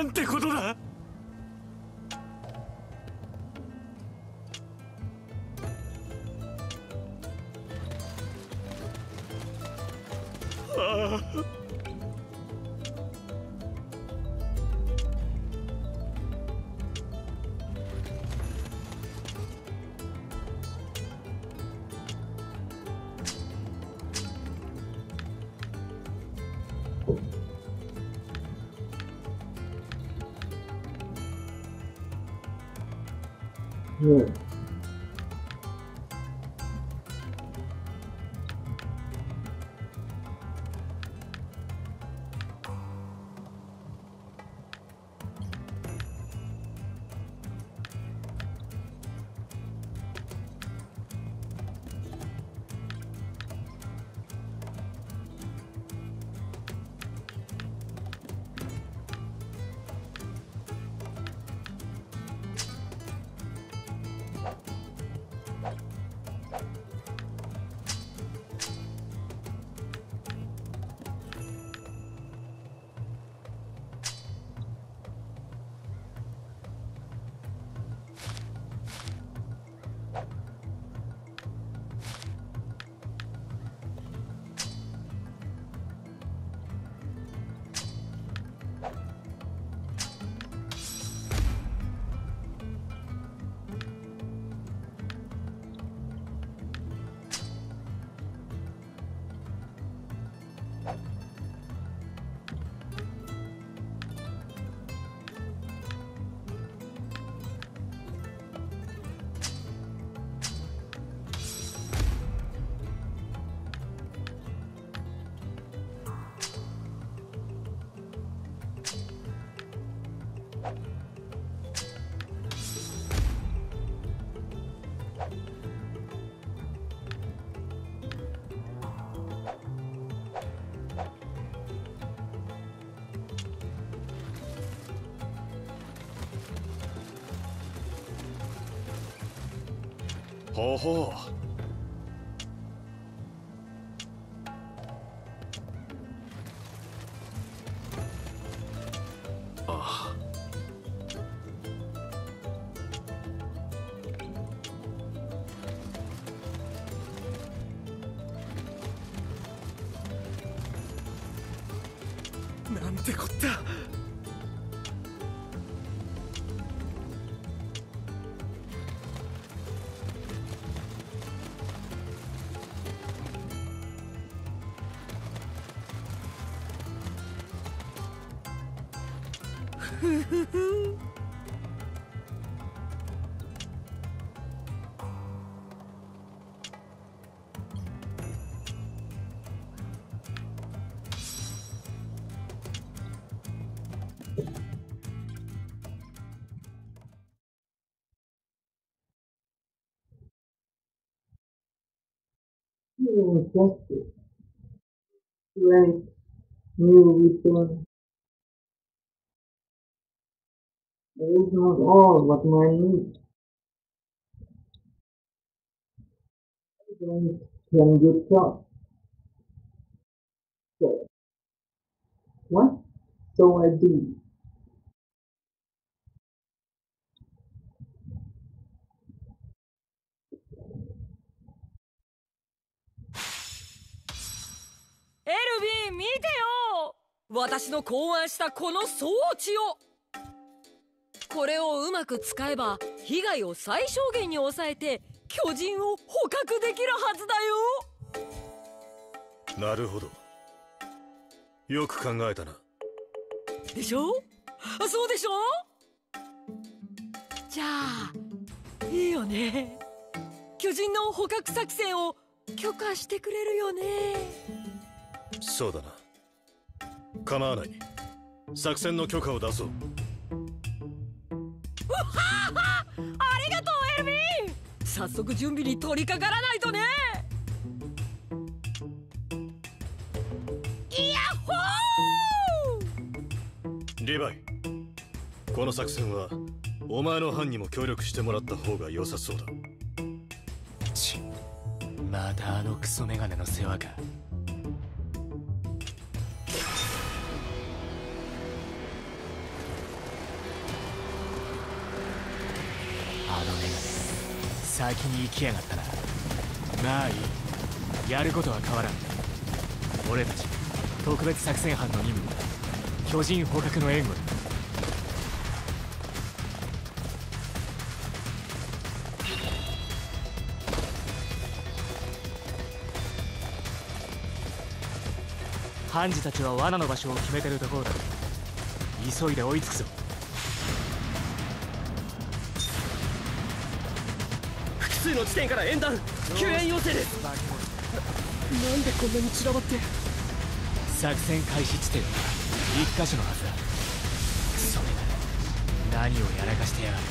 なんてことだ。うほうほう。feeling justice, like newly born. It is not all what man needs. Everyone can get jobs. So, what? So I do. エルビー見てよ私の考案したこの装置を。これをうまく使えば被害を最小限に抑えて巨人を捕獲できるはずだよ。なるほど。よく考えたな。でしょ？あそうでしょ？じゃあいいよね。巨人の捕獲作戦を許可してくれるよねそうだな。構わない。作戦の許可を出そう。ありがとうエルヴィン早速準備に取り掛からないとね。イヤッホー！リヴァイこの作戦はお前の班にも協力してもらった方が良さそうだ。ちまたあのクソメガネの世話か先に行きやがったな。まあいい。やることは変わらん。俺たち特別作戦班の任務巨人捕獲の援護だ。ハンジたちは罠の場所を決めてるところだ。急いで追いつくぞ。数の地点から演弾救援要請です。なんでこんなに散らばって。作戦開始地点は一箇所のはずだ。クソメガネ何をやらかしてやがる。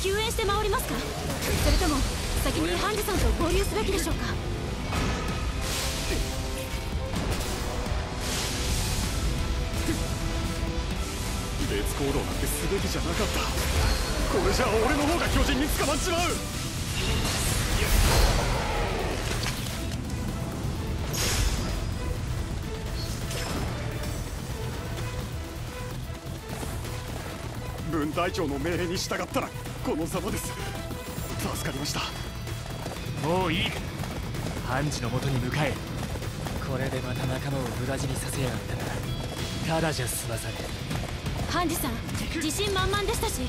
救援して回りますか？それとも先にハンジさんと合流すべきでしょうか？別行動なんてすべきじゃなかった。これじゃ俺の方が巨人に捕まっちまう隊長の命令に従ったらこのざまです。助かりました。もういい。ハンジの元に向かえ。これでまた仲間を無駄死にさせやがったらただじゃ済まさねハンジさん自信満々でしたし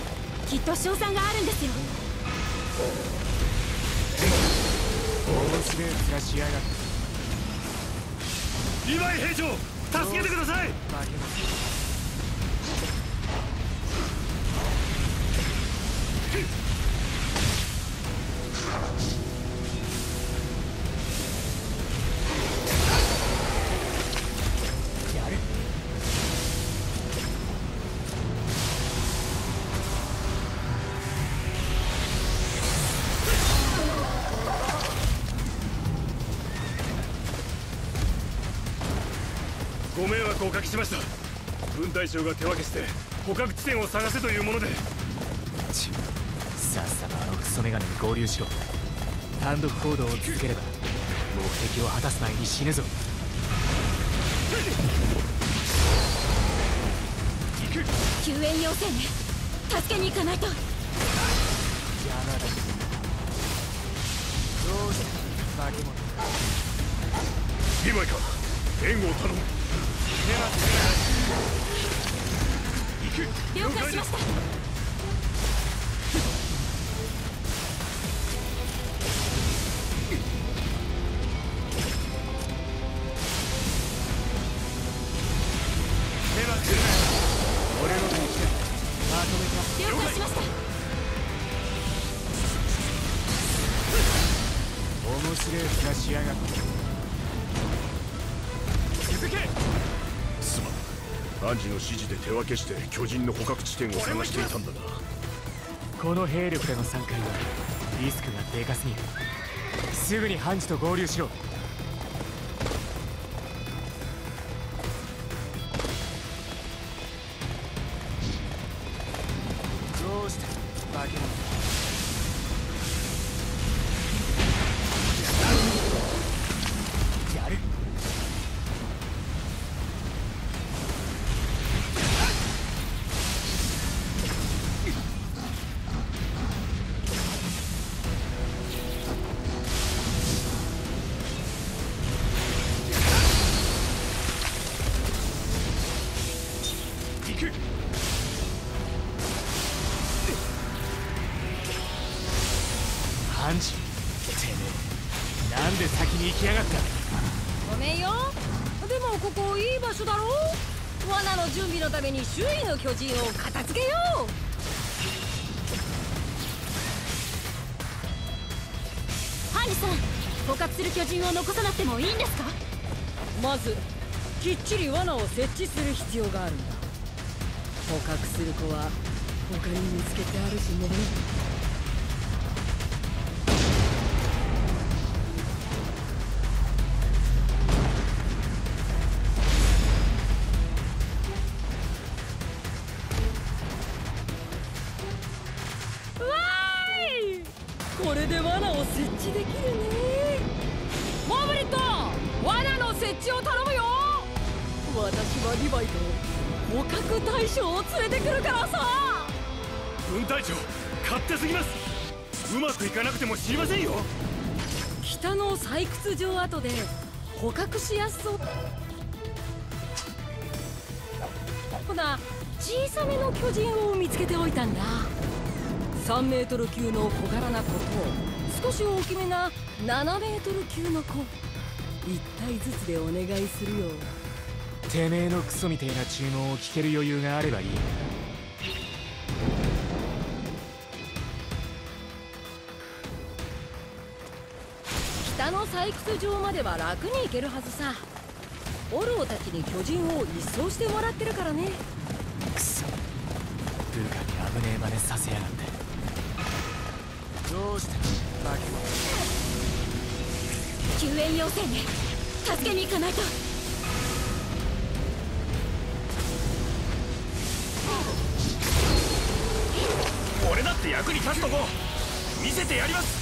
きっと賞賛があるんですよ。ものすげえ面しやがって。リヴァイ兵長助けてください迷惑をおかけしました。分隊長が手分けして捕獲地点を探せというもので。ちさっさとあのクソメガネに合流しろ。単独行動を続ければ目的を果たす前に死ぬぞ。救援要請ね。助けに行かないと。邪魔だ。どうした化け物。リヴァイか。援護を頼む了解しました。分けして巨人の捕獲地点を探していたんだがこの兵力での参加はリスクがでかすぎる。すぐにハンジと合流しろ。どうした化け物。ために周囲の巨人を片付けよう。ハンジさん捕獲する巨人を残さなくてもいいんですか？まずきっちり罠を設置する必要があるんだ。捕獲する子は他に見つけてあるしね。場跡で捕獲しやすそうほな小さめの巨人を見つけておいたんだ3メートル級の小柄な子と少し大きめな7メートル級の子1体ずつでお願いするよてめえのクソみてえな注文を聞ける余裕があればいい採掘場までは楽に行けるはずさ。オルオたちに巨人を一掃してもらってるからね。クソ部下に危ねえ真似させやがって。どうしてバ救援要請ね。助けに行かないと。俺だって役に立つとこ。見せてやります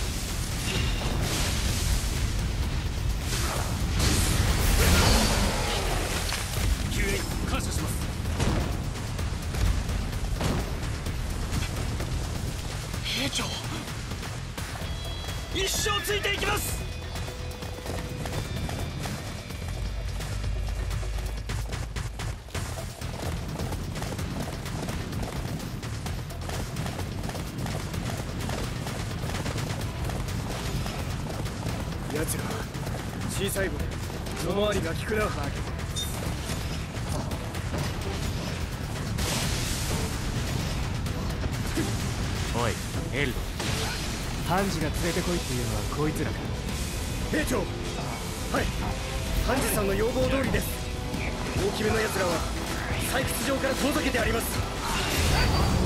おいエル。ドハンジが連れてこいっていうのはこいつらか。兵長はい。ハンジさんの要望通りです。大きめの奴らは採掘場から遠ざけてあります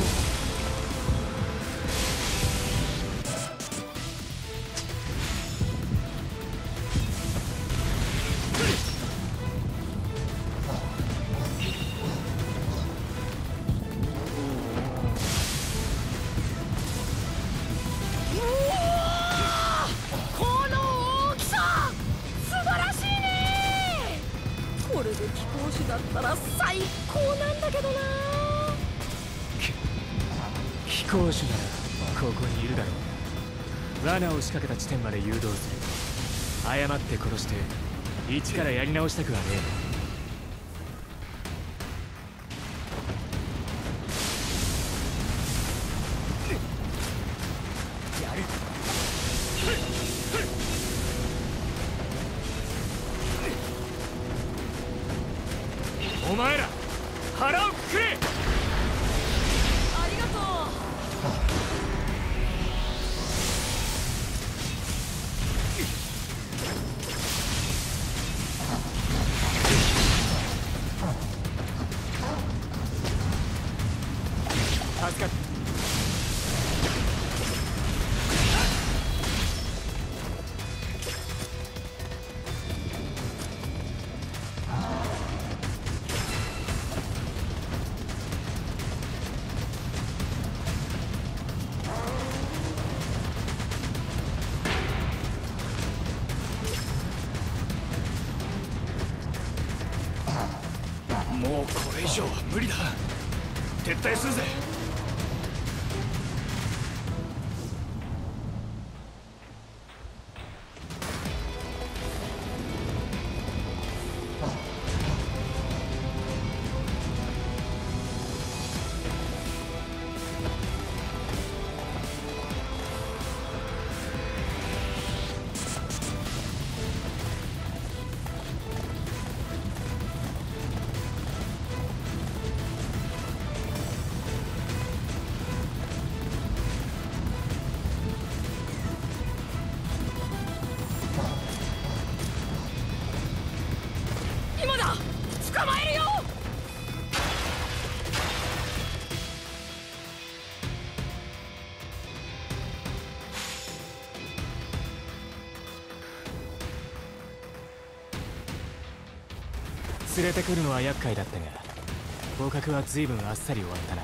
誘導する。誤って殺して一からやり直したくはねえ。無理だ。撤退するぜ。れてくるのは厄介だったが捕獲は随分あっさり終わったな。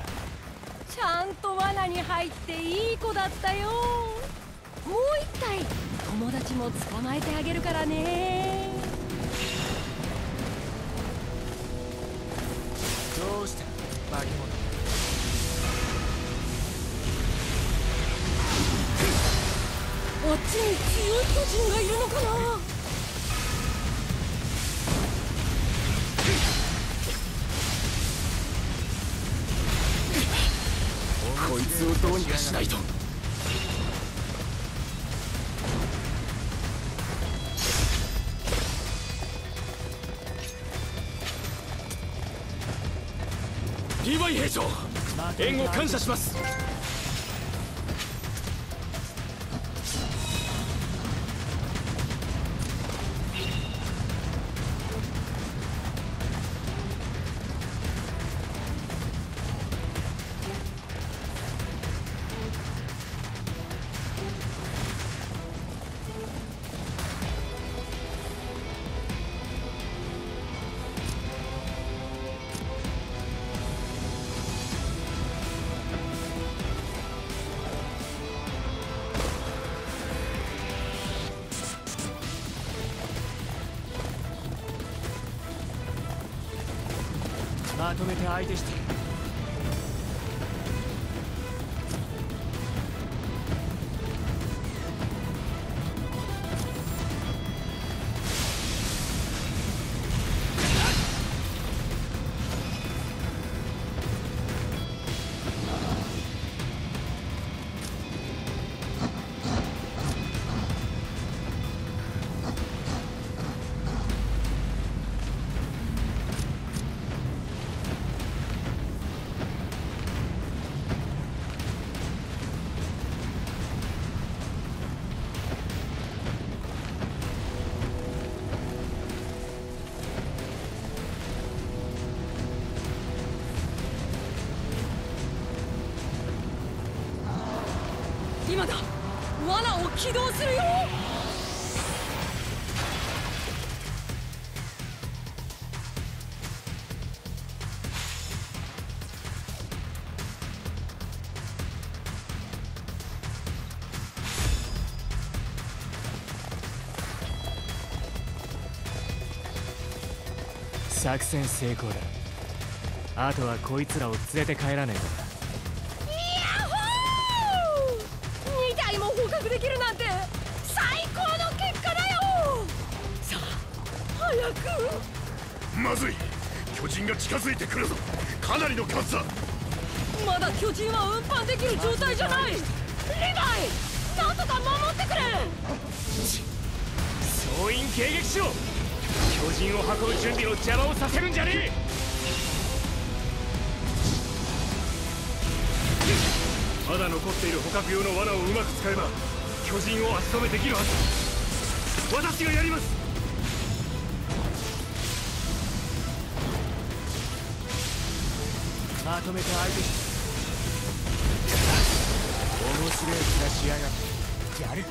ちゃんと罠に入っていい子だったよ。もう一体友達も捕まえてあげるからね。どうした？化け物。あっちに強い巨人がいるのかな？こいつをどうにかしないと。リヴァイ兵長援護感謝します。相手して起動するよ。作戦成功だ。あとはこいつらを連れて帰らねえと近づいてくるぞ。かなりの数だ。まだ巨人は運搬できる状態じゃない。リヴァイなんとか守ってくれ。総員迎撃しろ。巨人を運ぶ準備の邪魔をさせるんじゃねえ。まだ残っている捕獲用の罠をうまく使えば巨人を足止めできるはず。私がやりますとめて相手面白い気がしやがって。やる。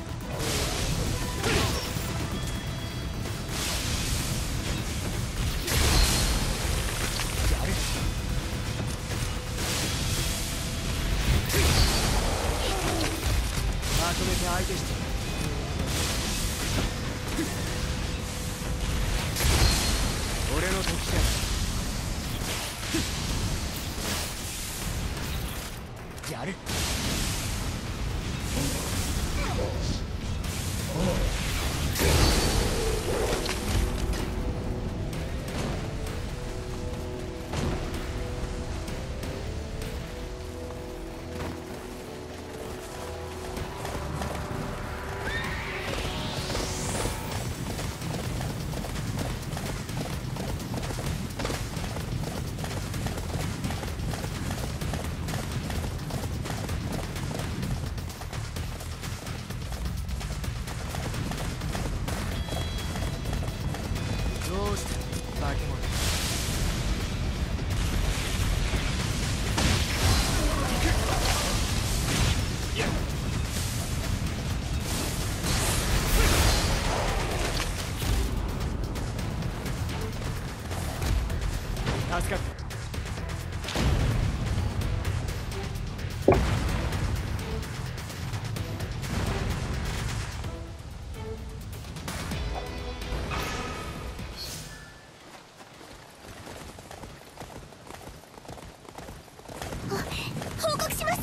報告します。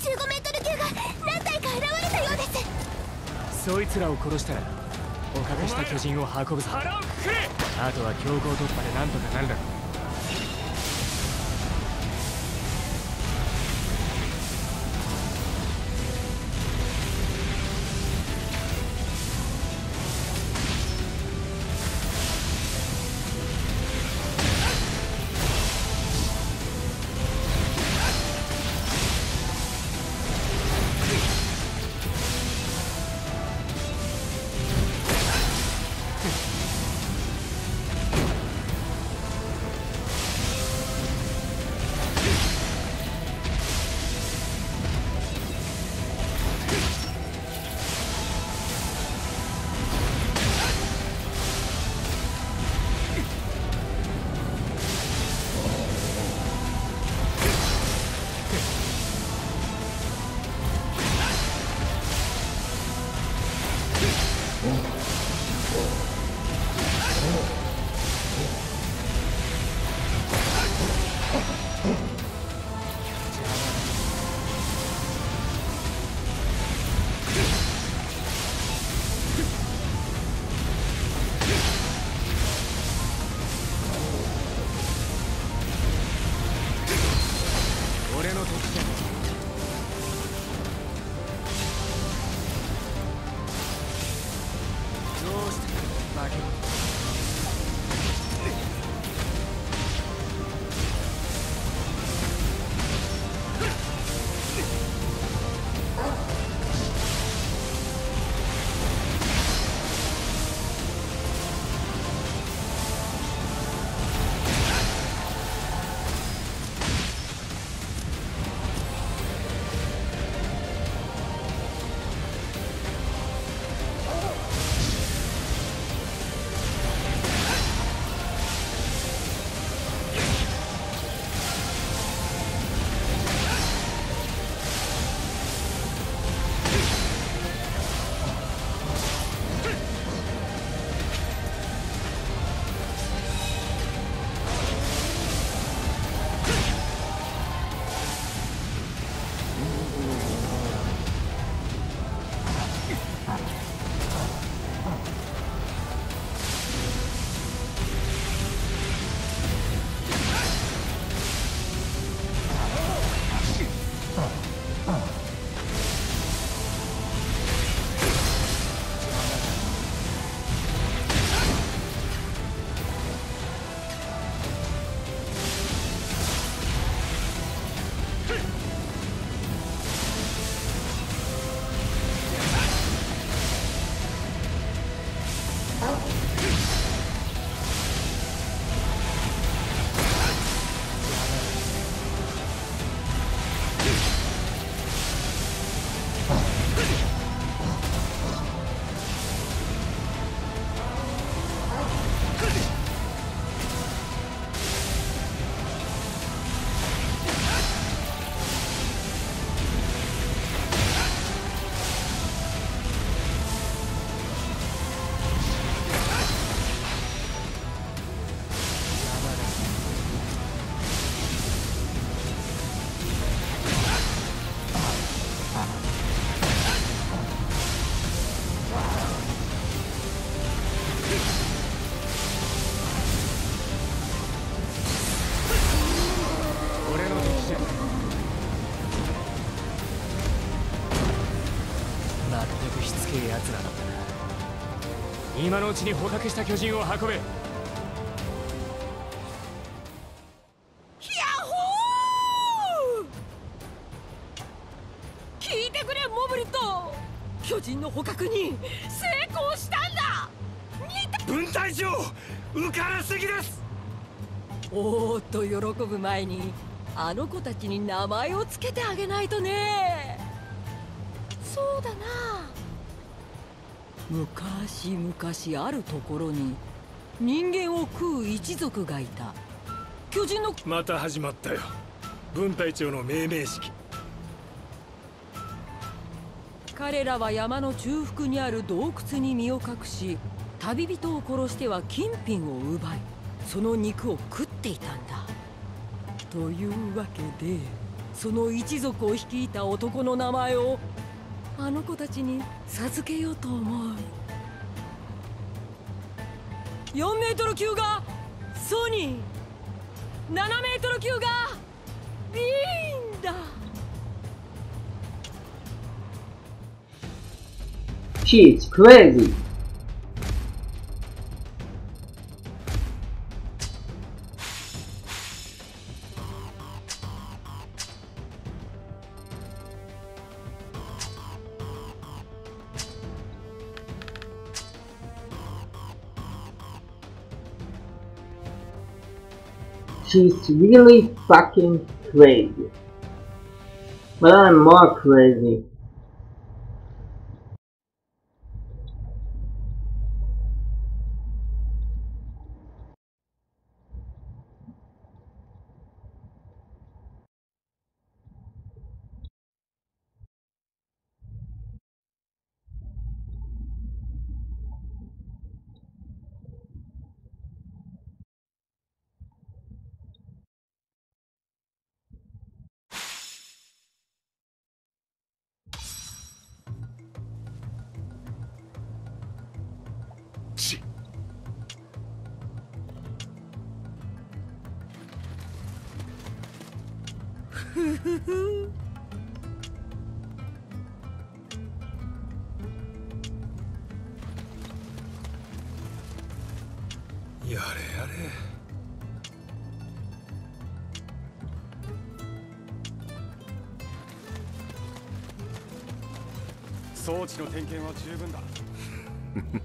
15メートル級が何体か現れたようです。そいつらを殺したら捕獲した巨人を運ぶぞ。あとは強行突破で何とかなるだろう。American. のうちに捕獲した巨人を運べ。ヤッホー！聞いてくれモブリット。巨人の捕獲に成功したんだ！分隊長浮からすぎです！おーっと喜ぶ前にあの子たちに名前をつけてあげないとね。そうだな。昔々あるところに人間を食う一族がいた。巨人のまた始まったよ。分隊長の命名式。彼らは山の中腹にある洞窟に身を隠し旅人を殺しては金品を奪いその肉を食っていたんだ。というわけでその一族を率いた男の名前をあの子たちに授けようと思う4メートル級がソニー。7メートル級がビーンだ。チーズクレイジー She's really fucking crazy. But I'm more crazy. やれやれ。装置の点検は十分だ。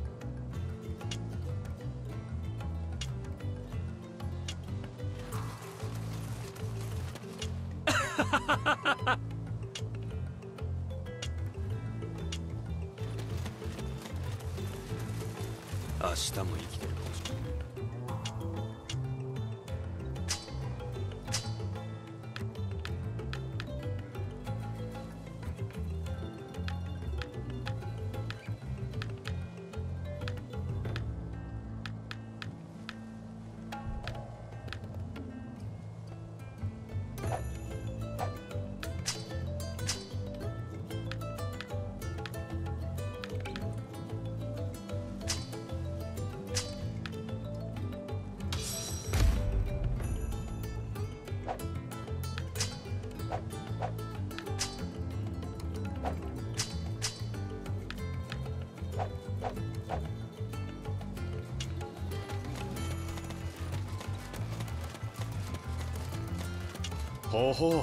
ほう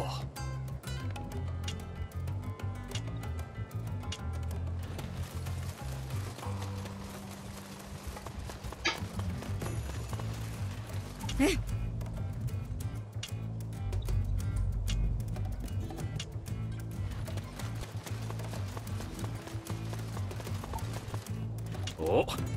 おお。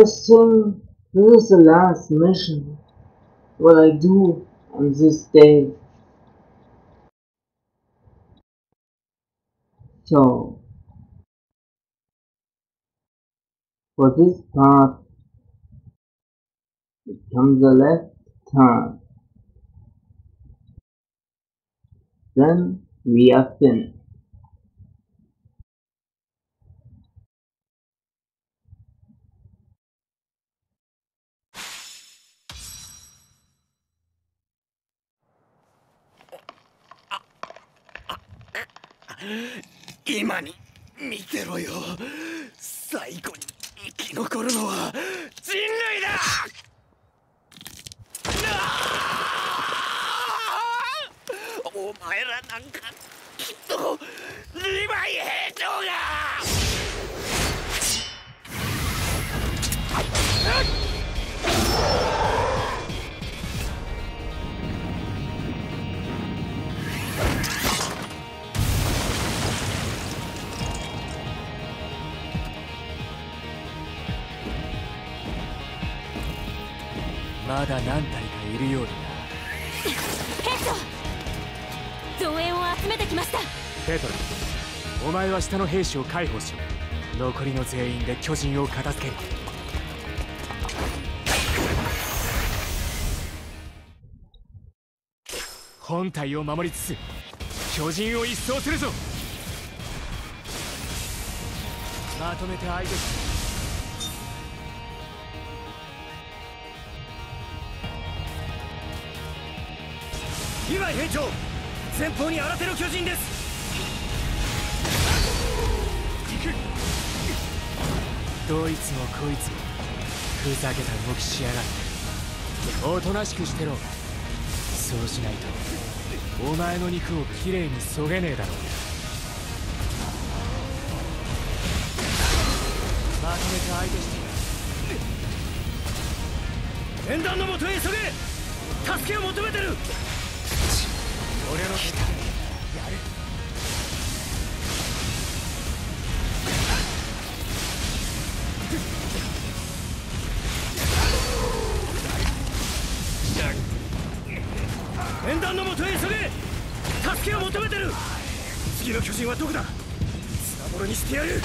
This is the last mission. What I do on this day. So, for this part, it comes the left turn. Then we are finished. 今に見てろよ。最後に生き残るのは人類だ。お前らなんかきっとリヴァイ兵長が。まだ何体かいるようだな。兵長増援を集めてきました。ペトラお前は下の兵士を解放し残りの全員で巨人を片付ける本体を守りつつ巨人を一掃するぞ。まとめて相手しリヴァイ兵長。前方に新手の巨人です。どいつもこいつもふざけた動きしやがって。おとなしくしてろ。そうしないとお前の肉をきれいにそげねえだろう。まとめて相手して縁談のもとへ急げ。助けを求めてる俺の来たやる縁談のもとへ急げ助けを求めてる次の巨人はどこだ砂ぼろにしてやる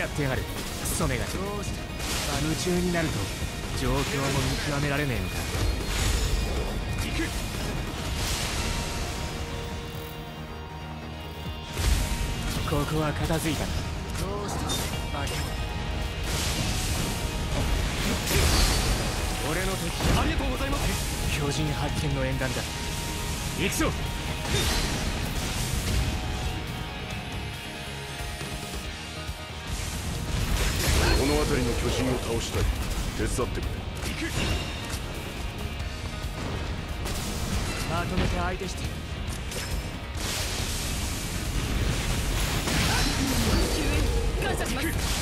やってやがる。クソめが。どうした夢中になると状況も見極められねえのか。ここは片付いたな。どうしたバカ俺の敵。ありがとうございます。巨人発見の縁談だ。行くぞこの辺りの巨人を倒したい手伝ってくれ。まとめて相手して。感謝します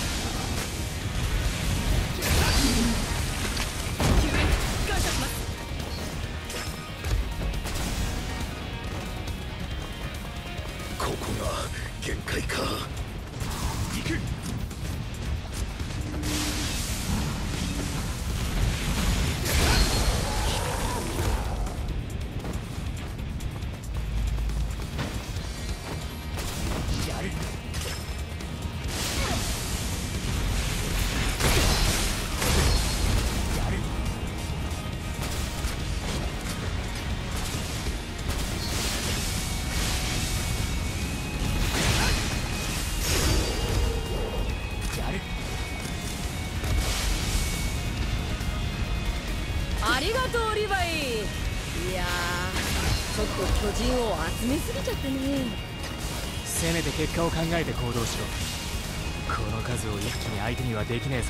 にはできねえぞ。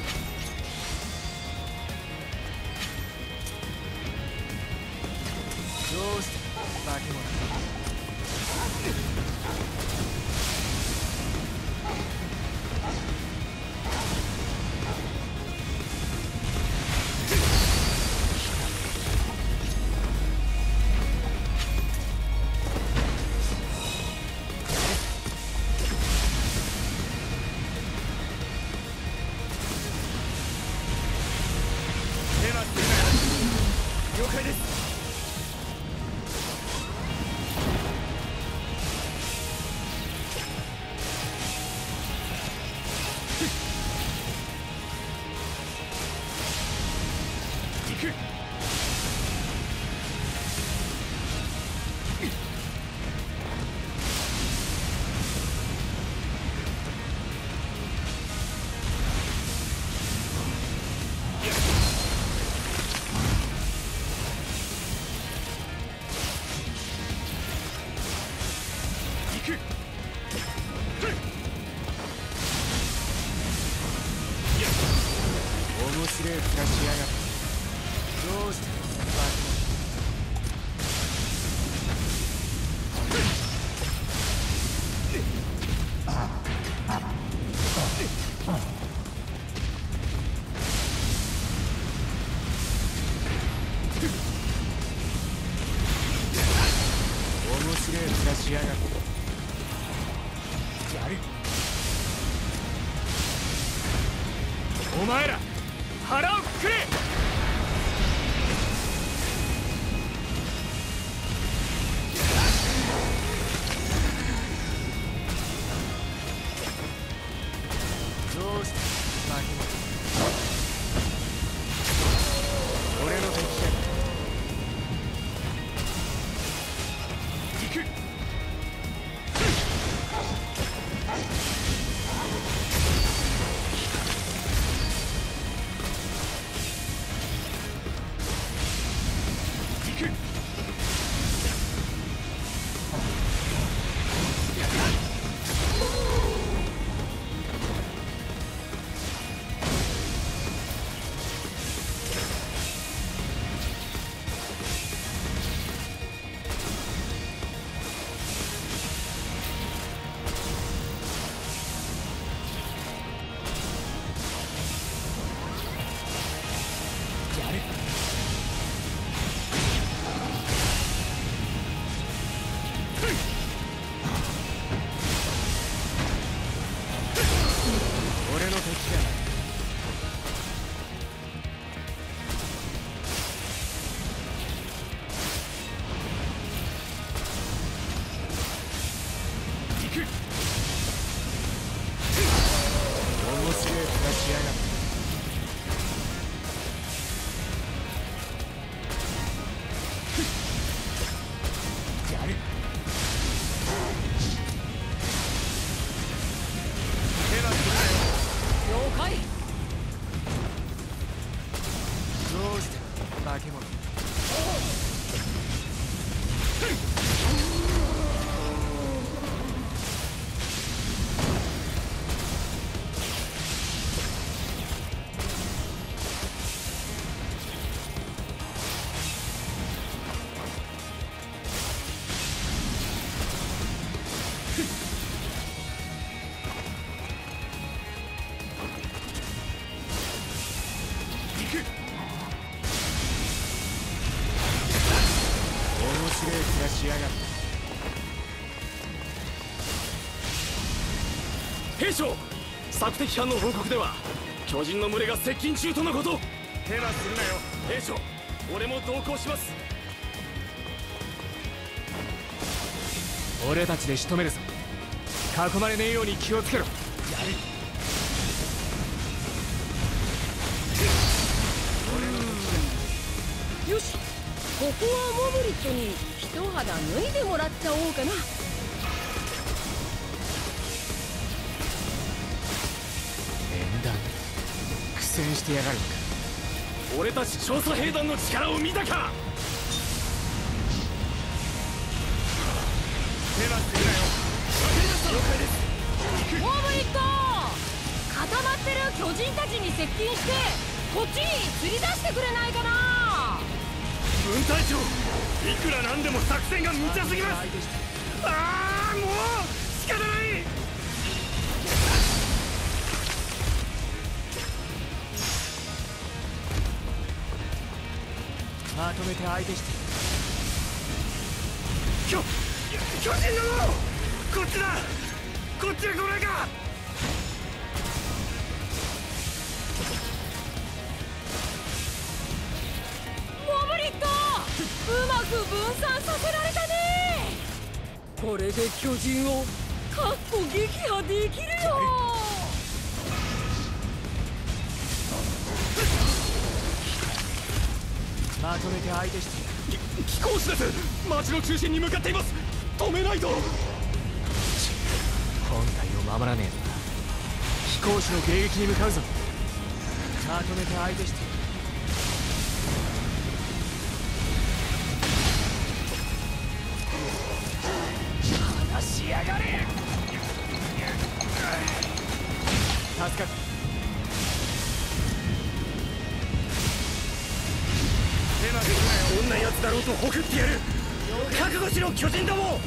どうして化け物らしやがって。やる。お前ら腹をくくれ。索敵班の報告では巨人の群れが接近中とのこと。手はするなよ。兵長俺も同行します。俺たちで仕留めるぞ。囲まれねえように気をつけろ。やるよしここはモブリットに一肌脱いでもらっちゃおうかなしてやがるのか俺たち調査兵団の力を見たか！手はするなよ。モブリット固まってる巨人たちに接近してこっちに釣り出してくれないかな？分隊長いくらなんでも作戦が無茶すぎます。ああもうまとめて相手して巨巨人の王こっちだこっちへ来ないかモブリットうまく分散させられたねこれで巨人をかっこ撃破できるよ。まとめて相手して飛行士です町の中心に向かっています。止めないと。本体を守らねえとな飛行士の迎撃に向かうぞ。まとめて相手しての巨人ども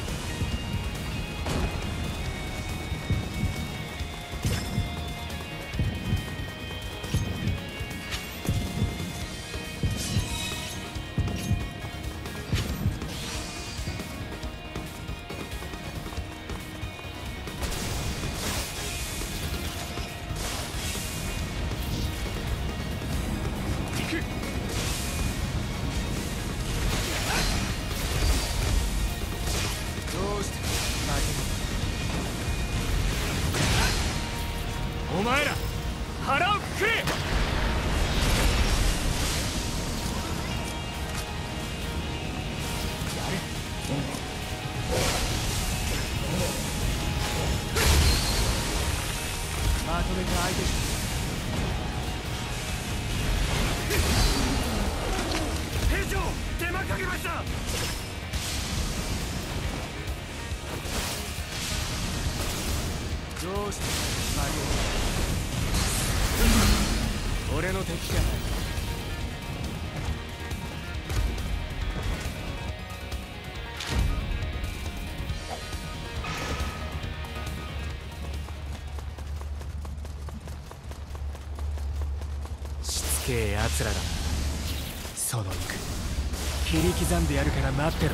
切り刻んでやるから待ってろ。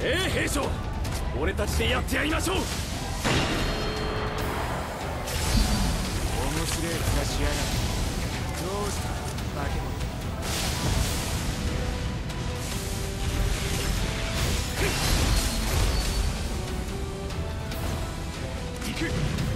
ええ兵長。俺たちでやってやりましょう。面白い気がしやがるどうした？化け物。行く。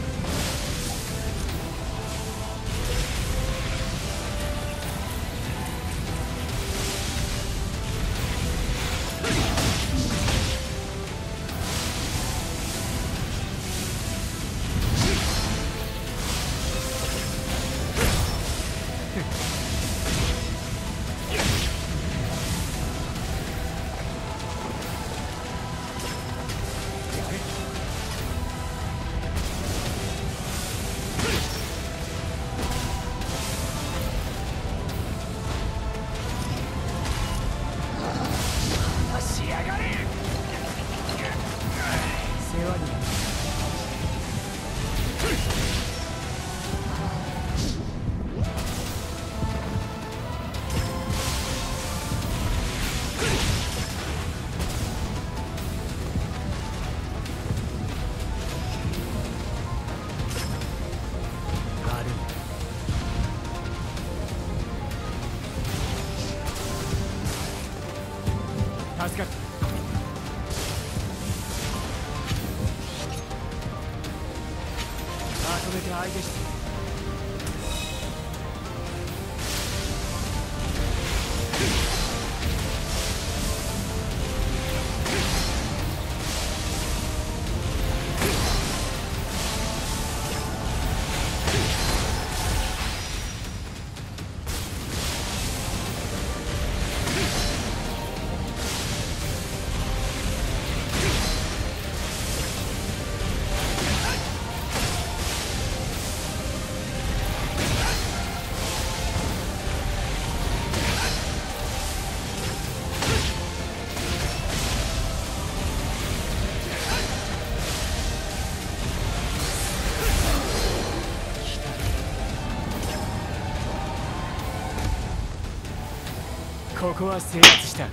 ここは制圧した。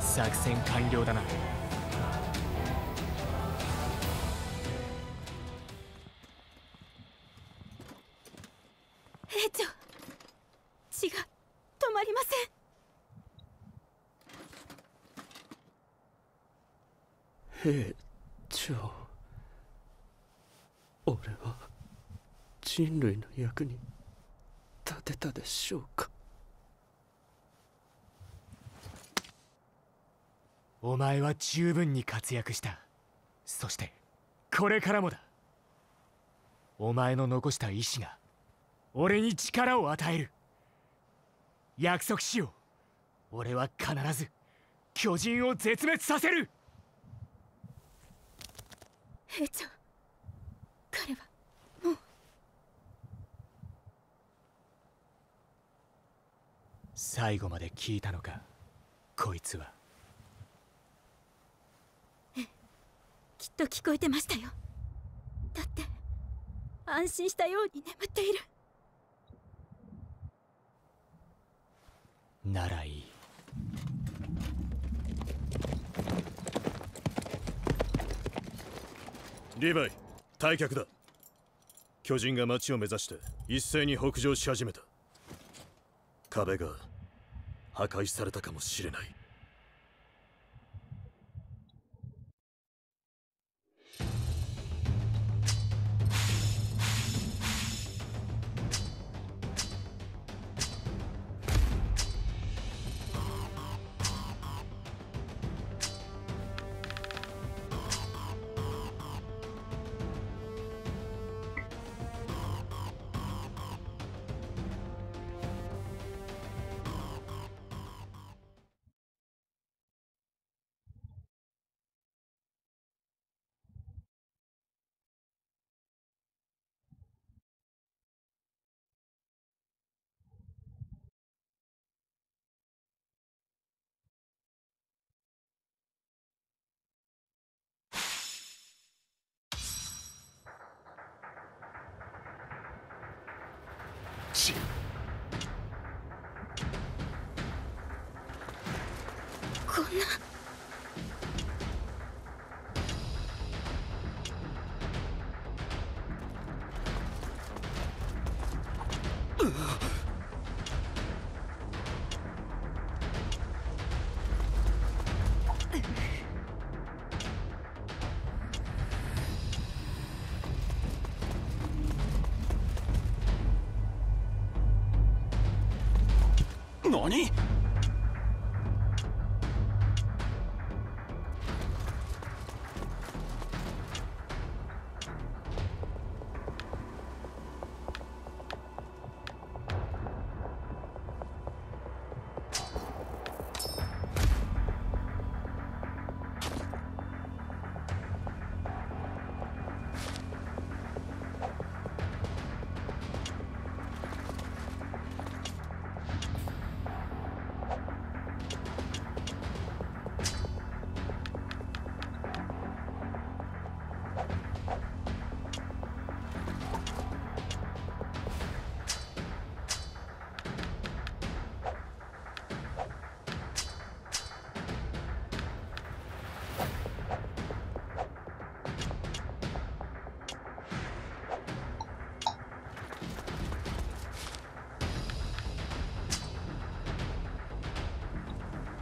作戦完了だな。兵長血が止まりません。兵長俺は人類の役に立てたでしょうか？お前は十分に活躍した。そしてこれからもだ。お前の残した意志が俺に力を与える。約束しよう。俺は必ず巨人を絶滅させる。兵長彼は最後まで聞いたのかこいつはきっと聞こえてましたよ。だって安心したように眠っている。ならいい。リヴァイ退却だ。巨人が町を目指して一斉に北上し始めた。壁が破壊されたかもしれない何「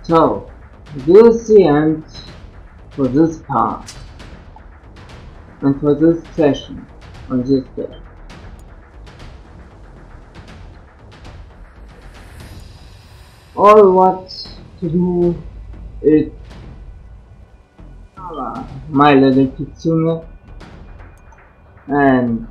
So, this is the end for this part and for this session on this day. All what to do is my little Kitsune and